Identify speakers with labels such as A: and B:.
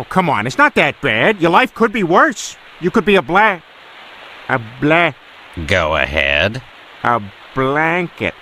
A: Oh, come on. It's not that bad. Your life could be worse. You could be a black. A black.
B: Go ahead.
A: A blanket.